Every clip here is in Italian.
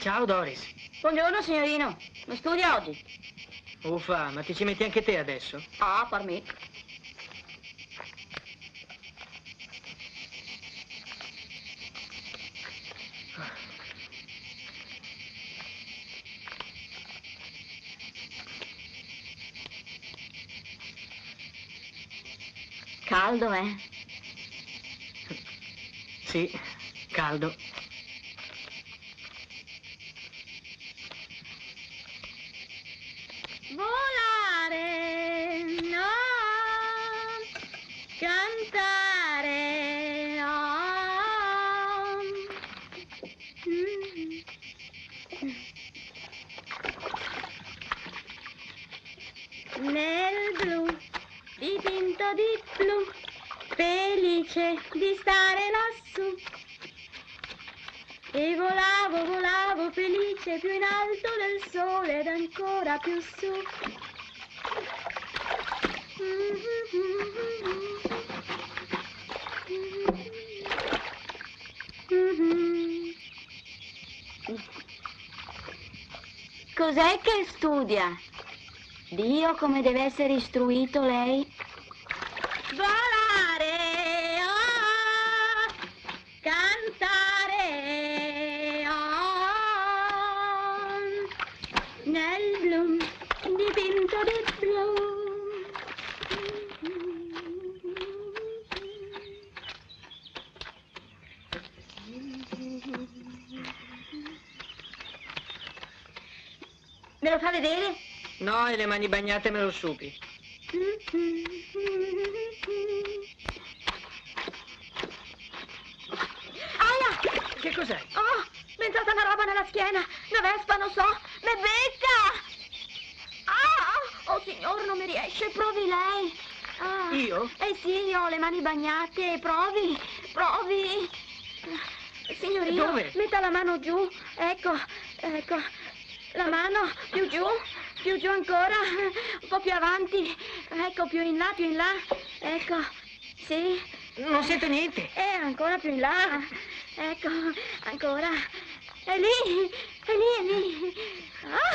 Ciao Doris. Buongiorno signorino. Non studia oggi? Uffa, ma ti ci metti anche te adesso? Ah, per me. Caldo, eh? Sì, caldo. Dipinto di blu, felice di stare lassù. E volavo, volavo felice più in alto del sole ed ancora più su. Cos'è che studia? Dio come deve essere istruito lei? Volare, oh, cantare, oh, nel blu, dipinto di blu. Me lo fa vedere? No, e le mani bagnate me lo supi. Aia! Che cos'è? Oh, mi è entrata una roba nella schiena. Una vespa, non so. Mi becca! Ah! Oh, signor, non mi riesce. Provi lei. Ah. Io? Eh sì, ho le mani bagnate. Provi, provi. Signorino, Dove? metta la mano giù. Ecco, ecco. La mano più giù, più giù ancora. Un po' più avanti. Ecco, più in là, più in là. Ecco, sì. Non sento niente. E ancora più in là. Ecco, ancora. È lì, è lì, è lì. Ah,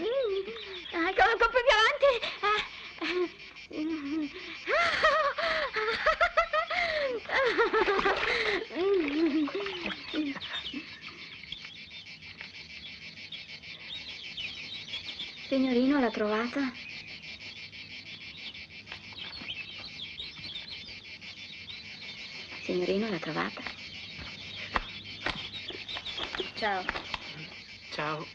mm. Ecco, un po' più avanti. Eh. Signorino, l'ha trovata? Signorino, l'ha trovata? Ciao. Ciao.